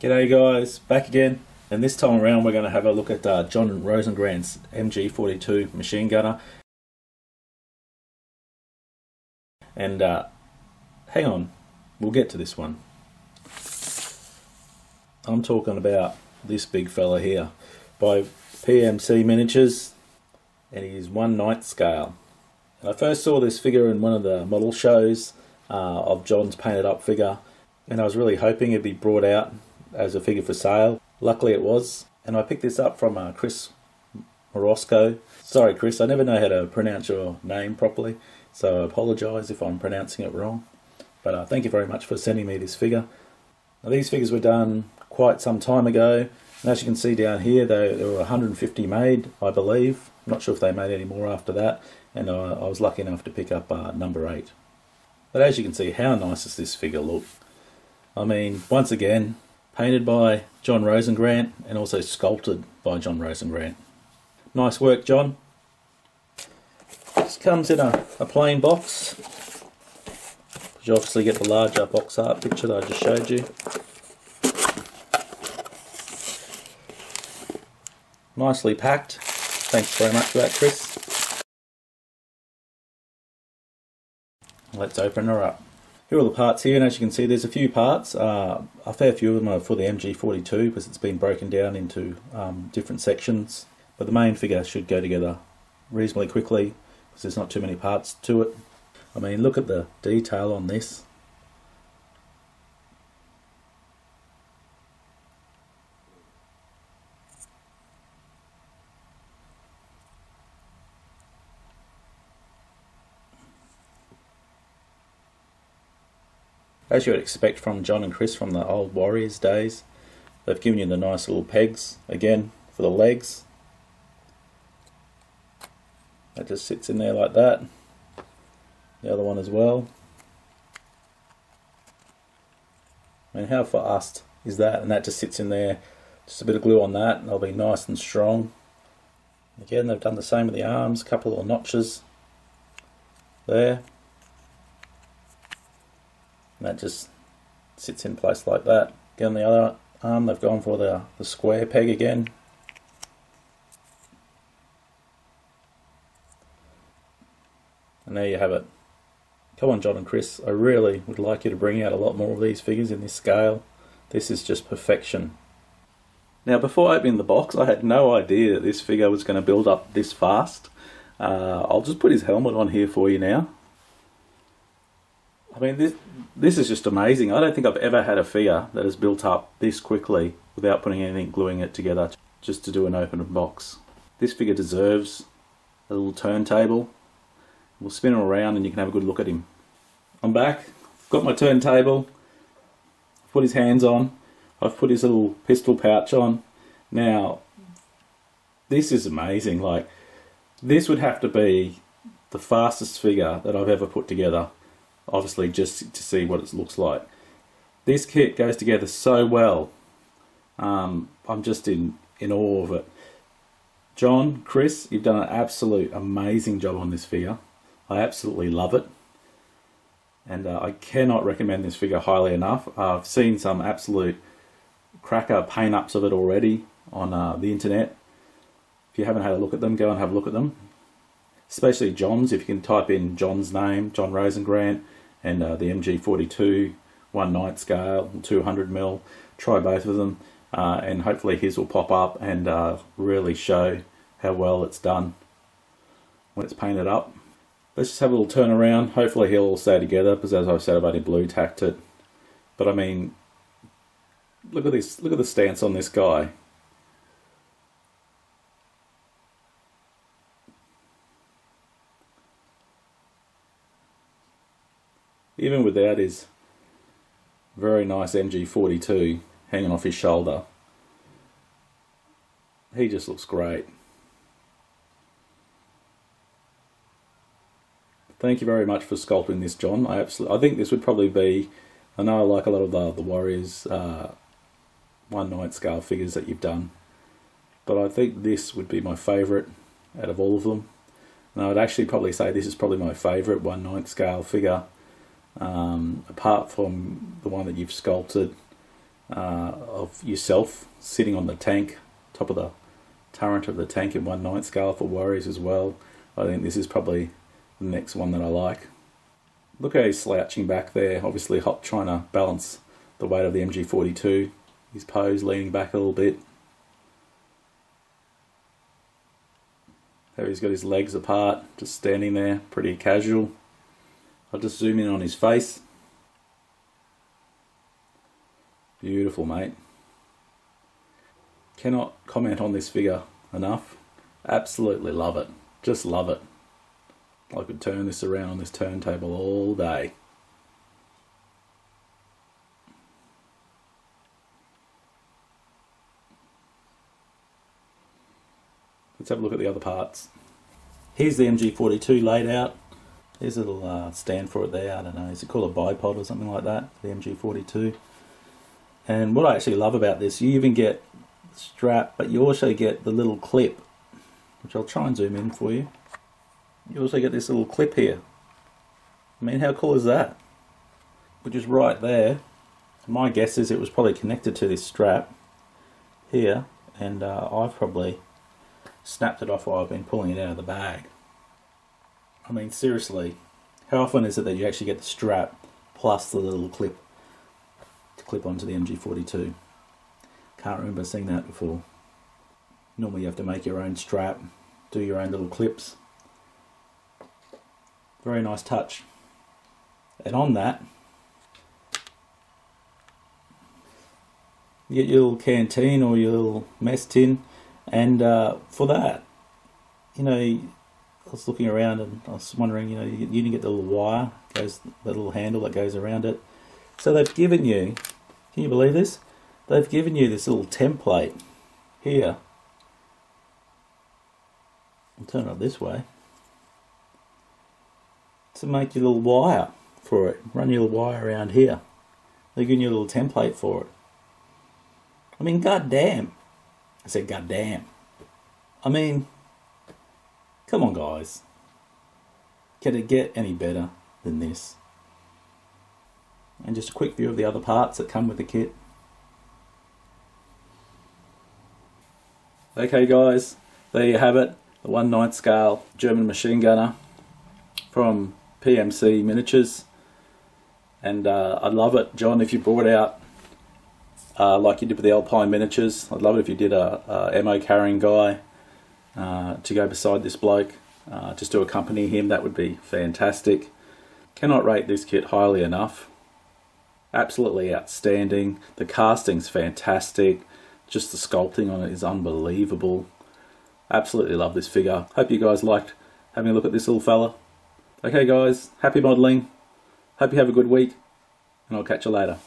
G'day guys, back again. And this time around we're going to have a look at uh, John Rosengrant's MG42 machine gunner. And uh, hang on, we'll get to this one. I'm talking about this big fella here by PMC Miniatures and he's one ninth scale. And I first saw this figure in one of the model shows uh, of John's painted up figure and I was really hoping it'd be brought out as a figure for sale. Luckily it was. And I picked this up from uh, Chris Morosco. Sorry Chris, I never know how to pronounce your name properly, so I apologise if I'm pronouncing it wrong. But uh, thank you very much for sending me this figure. Now, these figures were done quite some time ago, and as you can see down here, they, there were 150 made, I believe. I'm not sure if they made any more after that, and uh, I was lucky enough to pick up uh, number 8. But as you can see, how nice does this figure look? I mean, once again, painted by John Rosengrant and also sculpted by John Rosengrant. Nice work, John. This comes in a, a plain box. You obviously get the larger box art picture that I just showed you. Nicely packed. Thanks very much for that, Chris. Let's open her up. Here are all the parts here, and as you can see, there's a few parts. Uh, a fair few of them are for the MG42 because it's been broken down into um, different sections. But the main figure should go together reasonably quickly because there's not too many parts to it. I mean, look at the detail on this. As you would expect from John and Chris from the old Warriors days, they've given you the nice little pegs again for the legs. That just sits in there like that. The other one as well. I mean, how fast is that? And that just sits in there. Just a bit of glue on that, and they'll be nice and strong. Again, they've done the same with the arms, a couple of notches there. And that just sits in place like that. Again, on the other arm, they've gone for the, the square peg again. And there you have it. Come on, John and Chris. I really would like you to bring out a lot more of these figures in this scale. This is just perfection. Now, before opening the box, I had no idea that this figure was going to build up this fast. Uh, I'll just put his helmet on here for you now. I mean, this this is just amazing. I don't think I've ever had a figure that has built up this quickly without putting anything gluing it together just to do an open box. This figure deserves a little turntable. We'll spin him around and you can have a good look at him. I'm back. Got my turntable. Put his hands on. I've put his little pistol pouch on. Now, this is amazing. Like, this would have to be the fastest figure that I've ever put together obviously just to see what it looks like. This kit goes together so well. Um, I'm just in, in awe of it. John, Chris, you've done an absolute amazing job on this figure. I absolutely love it. And uh, I cannot recommend this figure highly enough. I've seen some absolute cracker paint-ups of it already on uh, the internet. If you haven't had a look at them, go and have a look at them. Especially John's, if you can type in John's name, John Rosengrant, and uh, the MG42 one ninth scale 200 mil try both of them uh, and hopefully his will pop up and uh, really show how well it's done. When it's painted up let's just have a little turn around. Hopefully he'll all stay together because as I've said I've only blue tacked it. But I mean look at this look at the stance on this guy even without his very nice MG42 hanging off his shoulder, he just looks great. Thank you very much for sculpting this, John. I absolutely, I think this would probably be. I know I like a lot of the the Warriors uh, one ninth scale figures that you've done, but I think this would be my favourite out of all of them. And I would actually probably say this is probably my favourite one ninth scale figure um, apart from the one that you've sculpted uh, of yourself sitting on the tank, top of the turret of the tank in 1 9 scale for Warriors as well. I think this is probably the next one that I like. Look how he's slouching back there, obviously hot trying to balance the weight of the MG42. His pose leaning back a little bit. There he's got his legs apart, just standing there, pretty casual. I'll just zoom in on his face. Beautiful, mate. Cannot comment on this figure enough. Absolutely love it. Just love it. I could turn this around on this turntable all day. Let's have a look at the other parts. Here's the MG42 laid out. There's a little uh, stand for it there. I don't know. Is it called a bipod or something like that? The MG42. And what I actually love about this, you even get strap, but you also get the little clip, which I'll try and zoom in for you. You also get this little clip here. I mean, how cool is that? Which is right there. My guess is it was probably connected to this strap here, and uh, I've probably snapped it off while I've been pulling it out of the bag. I mean, seriously, how often is it that you actually get the strap plus the little clip to clip onto the MG42? Can't remember seeing that before. Normally you have to make your own strap, do your own little clips. Very nice touch. And on that, you get your little canteen or your little mess tin, and uh, for that, you know, I was looking around and I was wondering, you know, you, didn't get the little wire, goes the little handle that goes around it. So they've given you, can you believe this? they've given you this little template here. I'll turn it this way to make your little wire for it. Run your little wire around here. They're giving you a little template for it. I mean, goddamn. I said, goddamn. I mean, come on, guys. Can it get any better than this? And just a quick view of the other parts that come with the kit. Okay guys, there you have it, the 1 9 scale German machine gunner from PMC Miniatures. And uh, I'd love it, John, if you brought out, uh, like you did with the Alpine Miniatures, I'd love it if you did a, a ammo carrying guy uh, to go beside this bloke, uh, just to accompany him, that would be fantastic. Cannot rate this kit highly enough. Absolutely outstanding. The casting's fantastic just the sculpting on it is unbelievable. Absolutely love this figure. Hope you guys liked having a look at this little fella. Okay guys, happy modelling. Hope you have a good week and I'll catch you later.